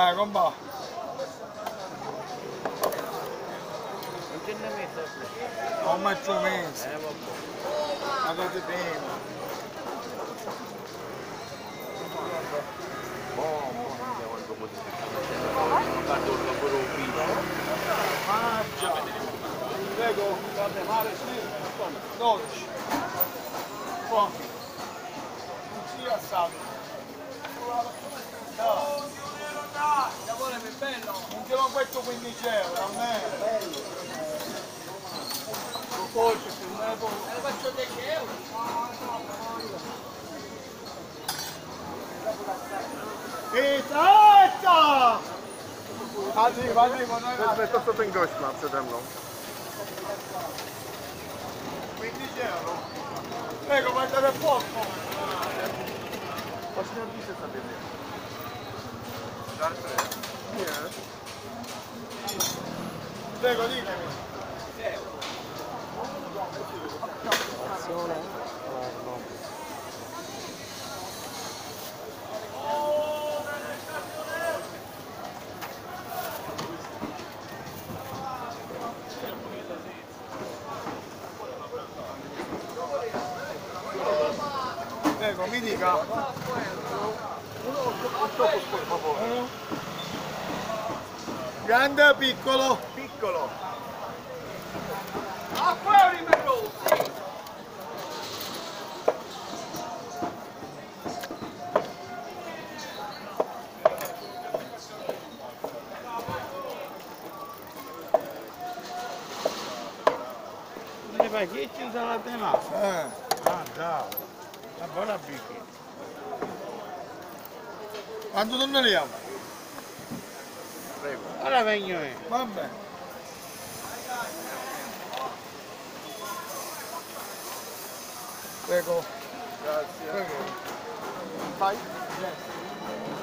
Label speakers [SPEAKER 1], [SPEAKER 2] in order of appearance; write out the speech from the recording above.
[SPEAKER 1] Ah, vamos
[SPEAKER 2] embora. How much you means?
[SPEAKER 1] I got the
[SPEAKER 2] beam. Tego,
[SPEAKER 1] Guatemala, Dois. Bom,
[SPEAKER 2] um dia sábado. Não. Potete fare. Guarda il lavoro ufficio.
[SPEAKER 1] Mangia. Prego, guarda, male, sì. 12. Buono. Non stato. No. Non 15 euro, a me. Lo faccio, se me lo faccio 10 euro. Eita! Chodź, chodź,
[SPEAKER 3] Wezmę to, co ten gość ma przede mną.
[SPEAKER 1] 15 euro. Prego, guardate poco.
[SPEAKER 3] Właśnie napiszę sobie.
[SPEAKER 1] Prego, ditemi. Prego, mi dica. Grande o piccolo?
[SPEAKER 3] Piccolo.
[SPEAKER 2] Ne fai 10 insalate massa?
[SPEAKER 1] Eh.
[SPEAKER 2] Ah, già. Una buona bicchiera.
[SPEAKER 1] Quanto torniamo?
[SPEAKER 3] Prego.
[SPEAKER 2] Ora vengo io.
[SPEAKER 1] Va bene. Prego.
[SPEAKER 3] Grazie.
[SPEAKER 1] Prego.
[SPEAKER 3] Fai?
[SPEAKER 1] O